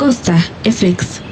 Costa FX.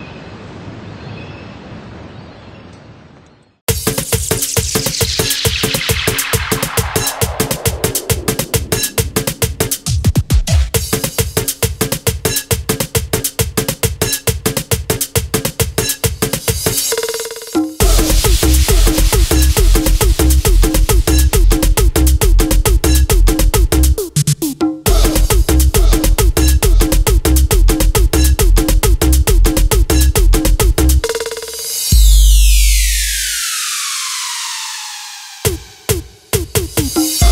Levantando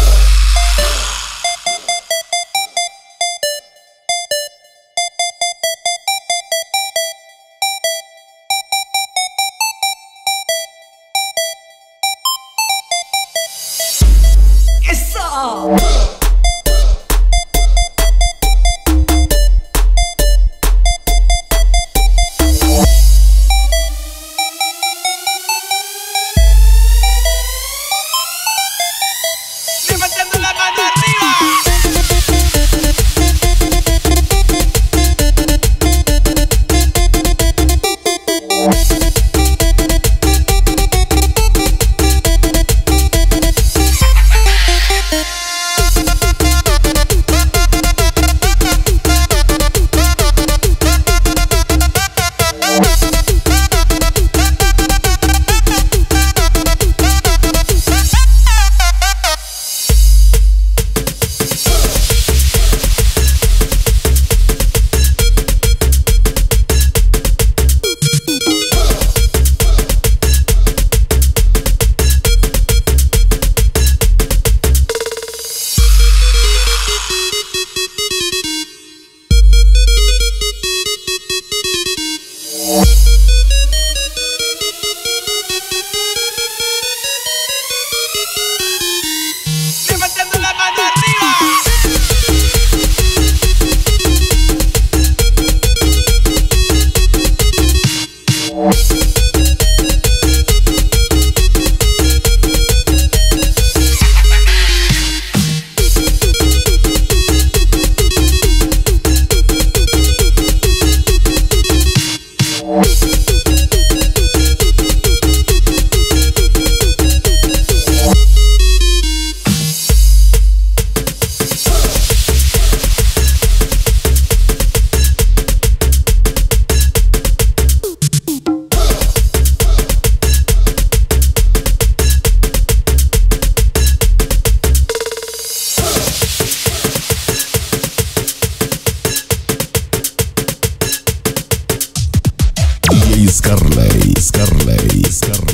Scarlett, Scarlett, Scarlett.